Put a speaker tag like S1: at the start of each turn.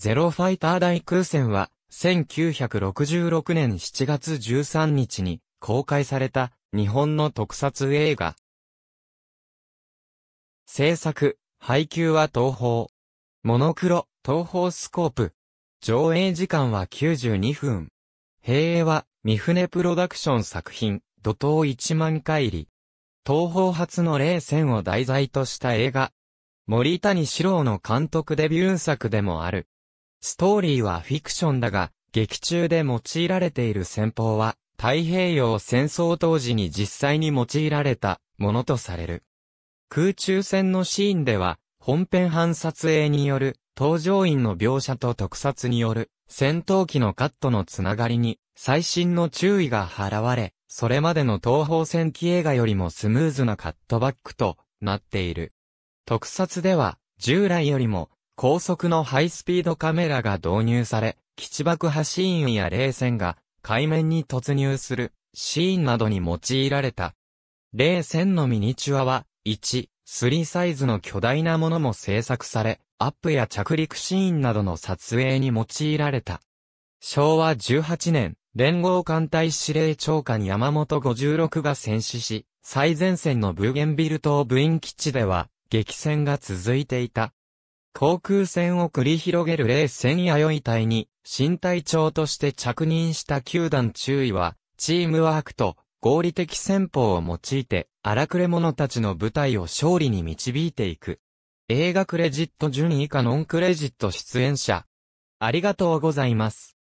S1: ゼロファイター大空戦は、1966年7月13日に公開された日本の特撮映画。制作、配給は東方。モノクロ、東方スコープ。上映時間は92分。平営は、三船プロダクション作品、怒涛1万回り。東方初の霊戦を題材とした映画。森谷史郎の監督デビュー作でもある。ストーリーはフィクションだが、劇中で用いられている戦法は、太平洋戦争当時に実際に用いられたものとされる。空中戦のシーンでは、本編版撮影による登場員の描写と特撮による戦闘機のカットのつながりに最新の注意が払われ、それまでの東方戦記映画よりもスムーズなカットバックとなっている。特撮では従来よりも高速のハイスピードカメラが導入され、基地爆破シーンや冷戦が海面に突入するシーンなどに用いられた。冷戦のミニチュアは1、3サイズの巨大なものも製作され、アップや着陸シーンなどの撮影に用いられた。昭和18年、連合艦隊司令長官山本56が戦死し、最前線のブーゲンビル島部員基地では、激戦が続いていた。航空戦を繰り広げる冷戦弥生隊に、新隊長として着任した球団注意は、チームワークと合理的戦法を用いて、荒くれ者たちの部隊を勝利に導いていく。映画クレジット順以下ノンクレジット出演者。ありがとうございます。